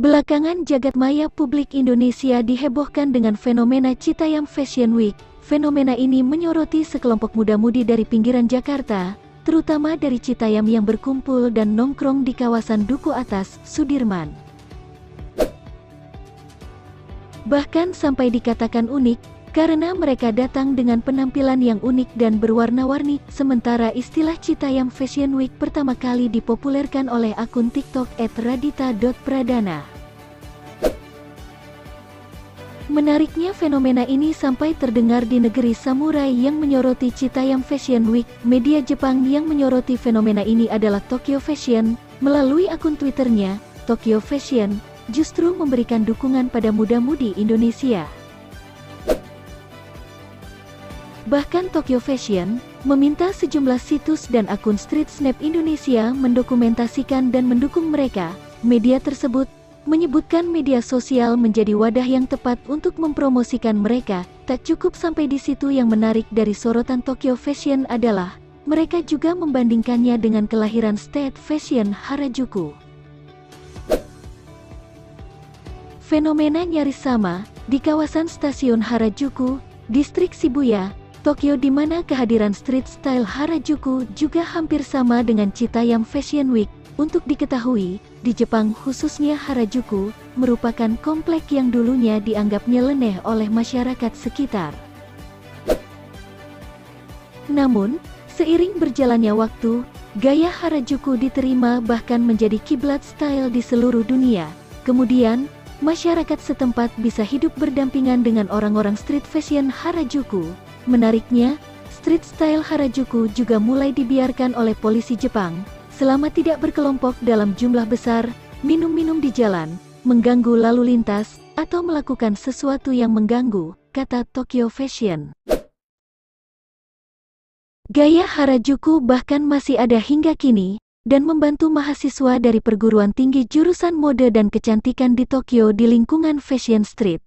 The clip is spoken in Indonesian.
Belakangan jagat maya publik Indonesia dihebohkan dengan fenomena Citayam Fashion Week. Fenomena ini menyoroti sekelompok muda-mudi dari pinggiran Jakarta, terutama dari Citayam yang berkumpul dan nongkrong di kawasan Duku Atas, Sudirman. Bahkan sampai dikatakan unik, karena mereka datang dengan penampilan yang unik dan berwarna-warni, sementara istilah Citayam Fashion Week pertama kali dipopulerkan oleh akun TikTok @radita.pradana. Menariknya fenomena ini sampai terdengar di negeri samurai yang menyoroti Citayam Fashion Week. Media Jepang yang menyoroti fenomena ini adalah Tokyo Fashion. Melalui akun Twitternya, Tokyo Fashion justru memberikan dukungan pada muda-mudi Indonesia. Bahkan Tokyo Fashion meminta sejumlah situs dan akun Street Snap Indonesia mendokumentasikan dan mendukung mereka. Media tersebut menyebutkan media sosial menjadi wadah yang tepat untuk mempromosikan mereka. Tak cukup sampai di situ yang menarik dari sorotan Tokyo Fashion adalah mereka juga membandingkannya dengan kelahiran State Fashion Harajuku. Fenomena nyaris sama di kawasan stasiun Harajuku, distrik Shibuya, Tokyo di mana kehadiran street style Harajuku juga hampir sama dengan Citayam Fashion Week. Untuk diketahui, di Jepang khususnya Harajuku, merupakan komplek yang dulunya dianggap nyeleneh oleh masyarakat sekitar. Namun, seiring berjalannya waktu, gaya Harajuku diterima bahkan menjadi kiblat style di seluruh dunia. Kemudian, masyarakat setempat bisa hidup berdampingan dengan orang-orang street fashion Harajuku. Menariknya, street style Harajuku juga mulai dibiarkan oleh polisi Jepang, selama tidak berkelompok dalam jumlah besar, minum-minum di jalan, mengganggu lalu lintas, atau melakukan sesuatu yang mengganggu, kata Tokyo Fashion. Gaya Harajuku bahkan masih ada hingga kini, dan membantu mahasiswa dari perguruan tinggi jurusan mode dan kecantikan di Tokyo di lingkungan Fashion Street.